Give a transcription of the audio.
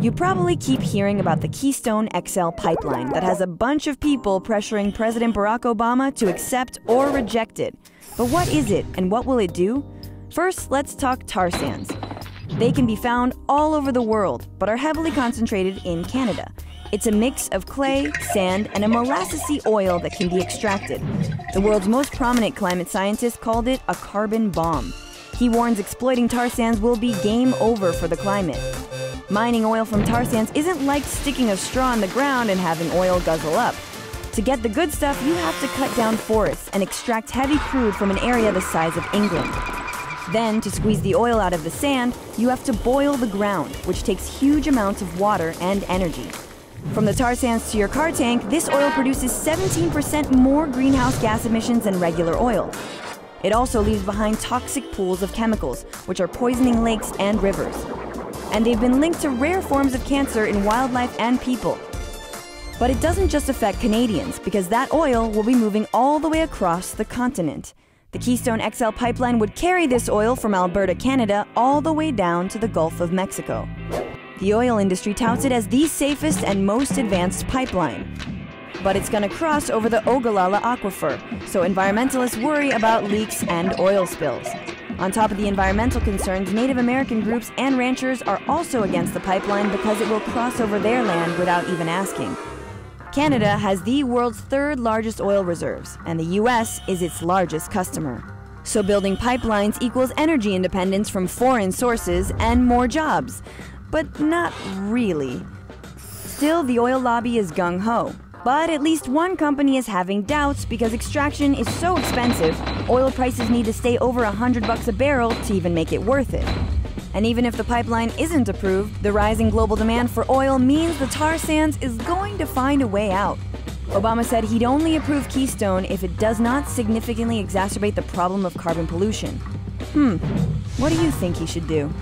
You probably keep hearing about the Keystone XL pipeline that has a bunch of people pressuring President Barack Obama to accept or reject it. But what is it and what will it do? First, let's talk tar sands. They can be found all over the world, but are heavily concentrated in Canada. It's a mix of clay, sand, and a molassesy oil that can be extracted. The world's most prominent climate scientist called it a carbon bomb. He warns exploiting tar sands will be game over for the climate. Mining oil from tar sands isn't like sticking a straw in the ground and having oil guzzle up. To get the good stuff, you have to cut down forests and extract heavy crude from an area the size of England. Then, to squeeze the oil out of the sand, you have to boil the ground, which takes huge amounts of water and energy. From the tar sands to your car tank, this oil produces 17% more greenhouse gas emissions than regular oil. It also leaves behind toxic pools of chemicals, which are poisoning lakes and rivers. And they've been linked to rare forms of cancer in wildlife and people. But it doesn't just affect Canadians, because that oil will be moving all the way across the continent. The Keystone XL pipeline would carry this oil from Alberta, Canada, all the way down to the Gulf of Mexico. The oil industry touts it as the safest and most advanced pipeline. But it's going to cross over the Ogallala Aquifer, so environmentalists worry about leaks and oil spills. On top of the environmental concerns, Native American groups and ranchers are also against the pipeline because it will cross over their land without even asking. Canada has the world's third largest oil reserves, and the US is its largest customer. So building pipelines equals energy independence from foreign sources and more jobs but not really. Still, the oil lobby is gung ho. But at least one company is having doubts because extraction is so expensive, oil prices need to stay over 100 bucks a barrel to even make it worth it. And even if the pipeline isn't approved, the rising global demand for oil means the tar sands is going to find a way out. Obama said he'd only approve Keystone if it does not significantly exacerbate the problem of carbon pollution. Hmm, what do you think he should do?